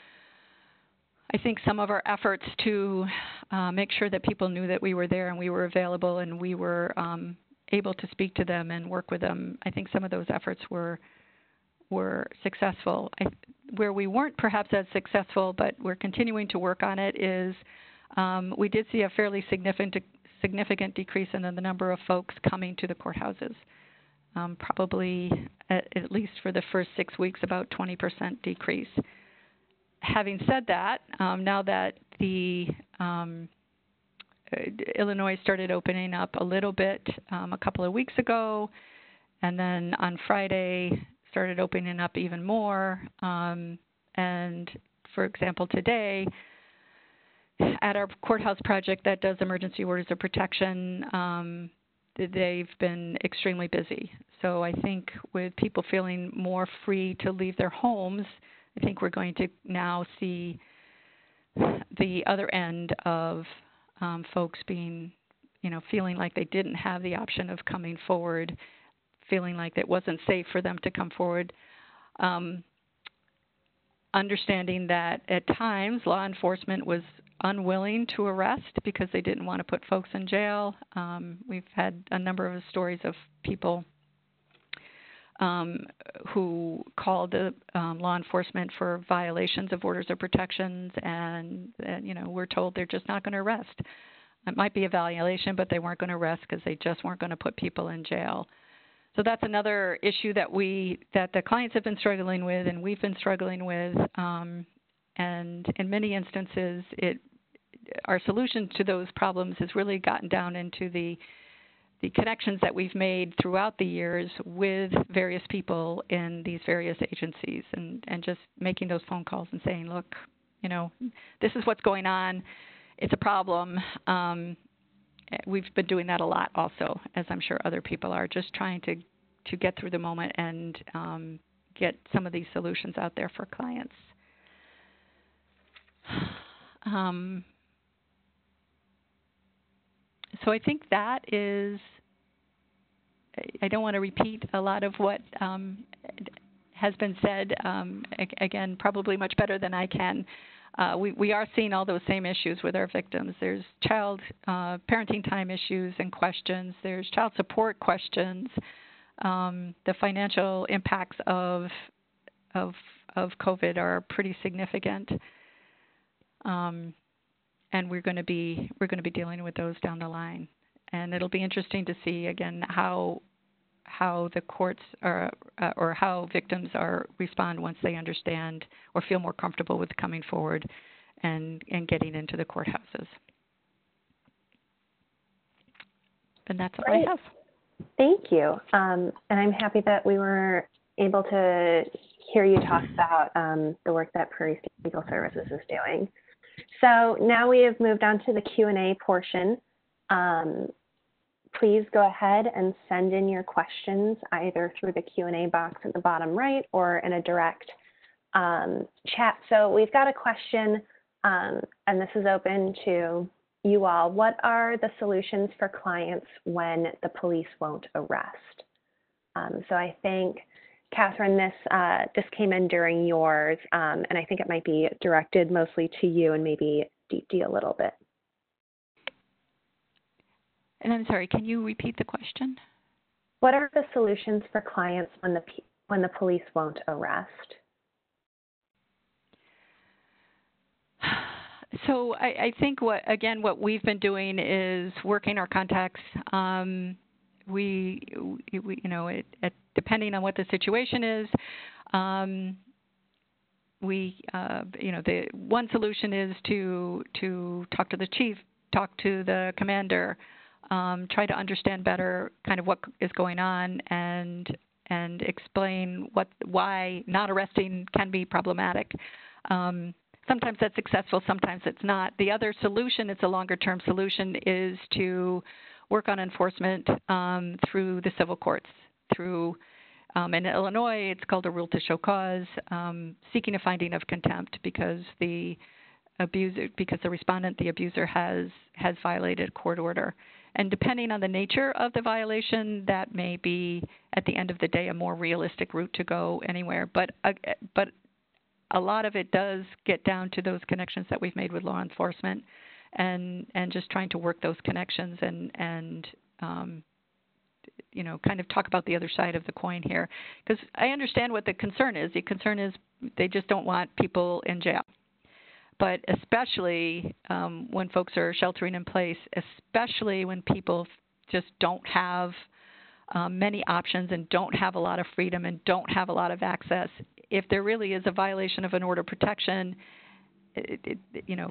Speaker 4: I think some of our efforts to uh, make sure that people knew that we were there and we were available and we were um, able to speak to them and work with them. I think some of those efforts were were successful. I, where we weren't perhaps as successful, but we're continuing to work on it, is um, we did see a fairly significant significant decrease in the number of folks coming to the courthouses. Um, probably at, at, least for the first six weeks, about 20% decrease. Having said that, um, now that the um, uh, Illinois started opening up a little bit um, a couple of weeks ago, and then on Friday started opening up even more. Um, and for example, today, at our courthouse project that does emergency orders of protection, um, they've been extremely busy. So I think with people feeling more free to leave their homes, I think we're going to now see the other end of um, folks being, you know, feeling like they didn't have the option of coming forward, feeling like it wasn't safe for them to come forward. Um, understanding that at times law enforcement was unwilling to arrest because they didn't want to put folks in jail. Um, we've had a number of stories of people um, who called the um, law enforcement for violations of orders of protections, and, and you know we're told they're just not going to arrest. It might be a violation, but they weren't going to arrest because they just weren't going to put people in jail. So that's another issue that we that the clients have been struggling with, and we've been struggling with. Um, and in many instances, it our solution to those problems has really gotten down into the the connections that we've made throughout the years with various people in these various agencies and, and just making those phone calls and saying, look, you know, this is what's going on. It's a problem. Um, we've been doing that a lot also, as I'm sure other people are, just trying to, to get through the moment and um, get some of these solutions out there for clients. Um, so I think that is. I don't want to repeat a lot of what um, has been said. Um, again, probably much better than I can. Uh, we, we are seeing all those same issues with our victims. There's child uh, parenting time issues and questions. There's child support questions. Um, the financial impacts of of of COVID are pretty significant. Um, and we're going to be we're going to be dealing with those down the line. And it'll be interesting to see again how how the courts are uh, or how victims are respond once they understand or feel more comfortable with coming forward and and getting into the courthouses. And that's all I have.
Speaker 1: Thank you. Um, and I'm happy that we were able to hear you talk about um, the work that Prairie State Legal Services is doing. So now we have moved on to the Q&A portion. Um, please go ahead and send in your questions either through the Q&A box at the bottom right or in a direct um, chat. So we've got a question, um, and this is open to you all. What are the solutions for clients when the police won't arrest? Um, so I think Catherine, this uh, this came in during yours, um, and I think it might be directed mostly to you and maybe Deepti a little bit.
Speaker 4: And I'm sorry, can you repeat the question?
Speaker 1: What are the solutions for clients when the when the police won't arrest?
Speaker 4: So I, I think what again what we've been doing is working our contacts. Um, we, we, you know, it, it, depending on what the situation is, um, we, uh, you know, the one solution is to to talk to the chief, talk to the commander, um, try to understand better kind of what is going on, and and explain what why not arresting can be problematic. Um, sometimes that's successful, sometimes it's not. The other solution, it's a longer term solution, is to work on enforcement um, through the civil courts, through um, in Illinois, it's called a rule to show cause, um, seeking a finding of contempt because the abuser, because the respondent, the abuser, has has violated a court order. And depending on the nature of the violation, that may be at the end of the day a more realistic route to go anywhere. But uh, but a lot of it does get down to those connections that we've made with law enforcement and and just trying to work those connections and and um, you know kind of talk about the other side of the coin here because I understand what the concern is. The concern is they just don't want people in jail. But especially um, when folks are sheltering in place, especially when people just don't have um, many options and don't have a lot of freedom and don't have a lot of access, if there really is a violation of an order of protection, it, it, you know,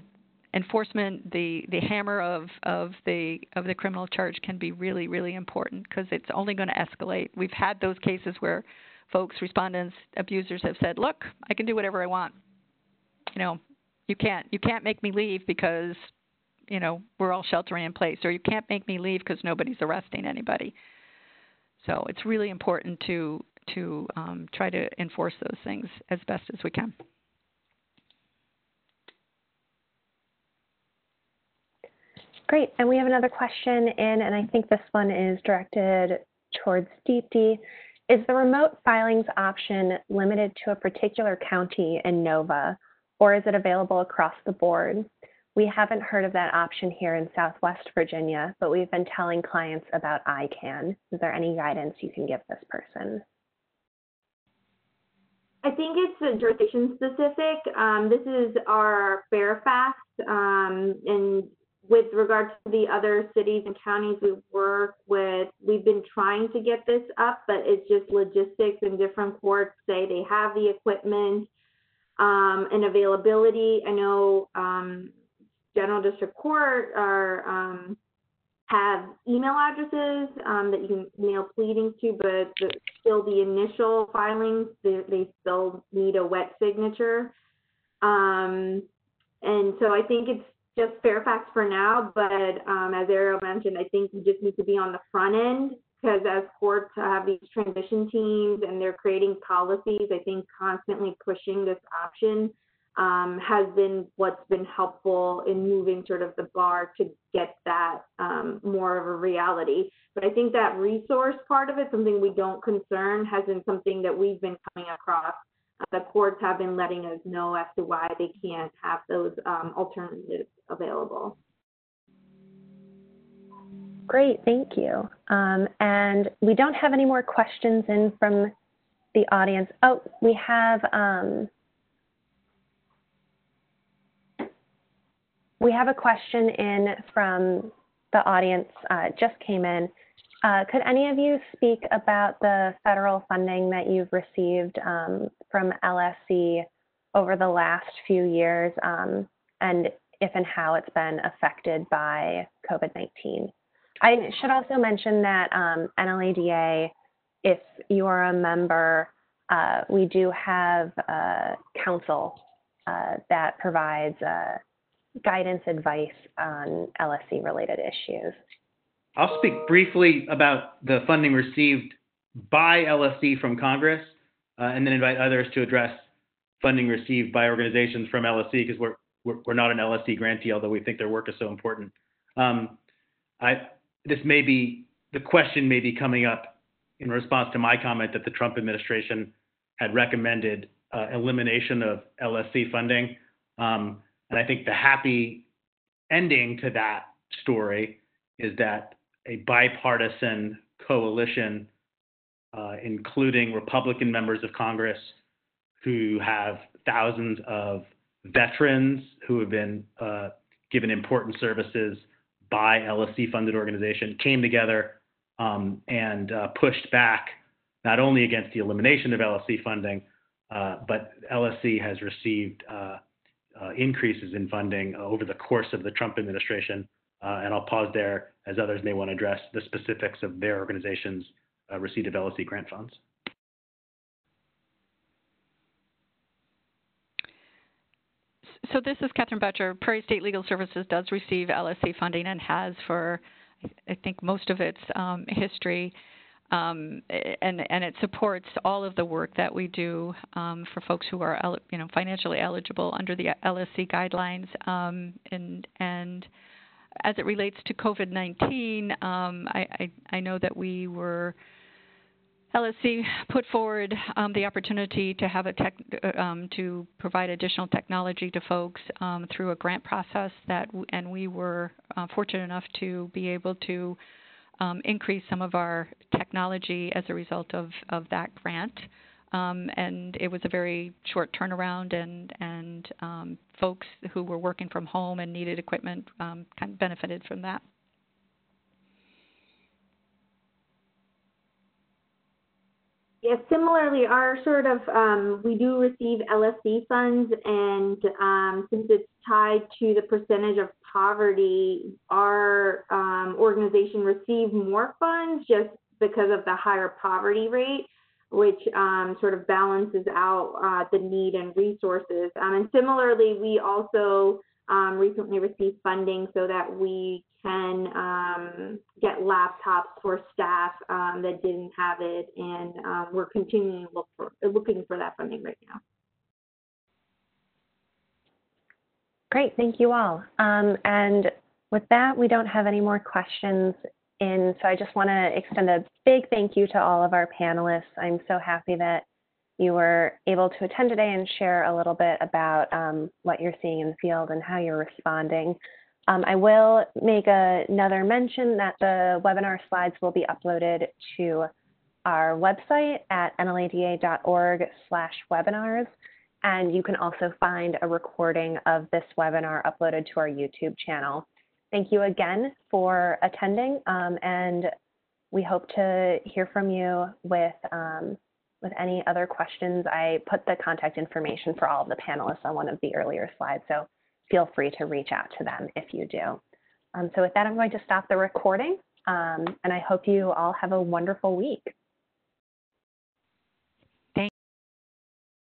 Speaker 4: enforcement, the the hammer of of the of the criminal charge can be really really important because it's only going to escalate. We've had those cases where folks, respondents, abusers have said, "Look, I can do whatever I want. You know, you can't you can't make me leave because you know we're all sheltering in place, or you can't make me leave because nobody's arresting anybody." So it's really important to to um, try to enforce those things as best as we can.
Speaker 1: Great. And we have another question in, and I think this one is directed towards Deepti. Is the remote filings option limited to a particular county in NOVA, or is it available across the board? We haven't heard of that option here in Southwest Virginia, but we've been telling clients about I-CAN. Is there any guidance you can give this person?
Speaker 2: I think it's jurisdiction specific. Um, this is our Fairfax, um, and with regard to the other cities and counties we work with, we've been trying to get this up, but it's just logistics and different courts say they have the equipment um, and availability. I know um, General District Court are um, have email addresses um, that you can mail pleadings to, but the, still the initial filings, they, they, still need a wet signature. Um, and so I think it's just Fairfax for now, but um, as Ariel mentioned, I think we just need to be on the front end because as courts have these transition teams and they're creating policies, I think constantly pushing this option um, has been what's been helpful in moving sort of the bar to get that um, more of a reality. But I think that resource part of it, something we don't concern, has been something that we've been coming across. The courts have been letting us know as to why they can't have those um, alternatives available.
Speaker 1: Great, thank you. Um, and we don't have any more questions in from the audience. Oh, we have um, We have a question in from the audience, uh, just came in. Uh, could any of you speak about the federal funding that you've received um, from LSC over the last few years um, and if and how it's been affected by COVID-19? I should also mention that um, NLADA, if you are a member, uh, we do have a council uh, that provides uh, guidance advice on LSC related issues?
Speaker 3: I'll speak briefly about the funding received by LSC from Congress and then invite others to address funding received by organizations from LSC because we're, we're, we're, not an LSC grantee, although we think their work is so important. Um, I, this may be, the question may be coming up in response to my comment that the Trump administration had recommended uh, elimination of LSC funding. Um, and I think the happy ending to that story is that a bipartisan coalition, uh, including Republican members of Congress who have thousands of veterans who have been uh, given important services by LSC funded organization, came together um, and uh, pushed back not only against the elimination of LSC funding, uh, but LSC has received uh, uh, increases in funding over the course of the Trump administration. And I'll pause there as others may want to address the specifics of their organization's receipt of LSC grant funds.
Speaker 4: So this is Catherine Boettcher. Prairie State Legal Services does receive LSC funding and has for, I think, most of its um, history. Um, and and it supports all of the work that we do um, for folks who are you know financially eligible under the LSC guidelines. Um, and and as it relates to COVID-19, um, I, I, I know that we were LSC put forward um, the opportunity to have a tech, uh, um, to provide additional technology to folks um, through a grant process that, and we were uh, fortunate enough to be able to um, increase some of our technology as a result of, of that grant. Um, and it was a very short turnaround, and and um, folks who were working from home and needed equipment kind of benefited from that.
Speaker 2: Yeah, similarly, our sort of, um, we do receive LSC funds, and um, since it's tied to the percentage of poverty, our um, organization received more funds just because of the higher poverty rate, which um, sort of balances out uh, the need and resources. Um, and similarly, we also um, recently received funding so that we can um, get laptops for staff um, that didn't have it, and um, we're continuing to look for looking for that funding right now.
Speaker 1: Great, thank you all. Um, and with that, we don't have any more questions in, so I just want to extend a big thank you to all of our panelists. I'm so happy that you were able to attend today and share a little bit about um, what you're seeing in the field and how you're responding. Um, I will make a, another mention that the webinar slides will be uploaded to our website at nlada.org slash webinars. And you can also find a recording of this webinar uploaded to our YouTube channel. Thank you again for attending, um, and we hope to hear from you with, um, with any other questions. I put the contact information for all of the panelists on one of the earlier slides, so feel free to reach out to them if you do. Um, so with that, I'm going to stop the recording, um, and I hope you all have a wonderful week.